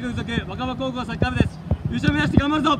学附属若葉高校サッカー部です。優勝目指して頑張るぞ。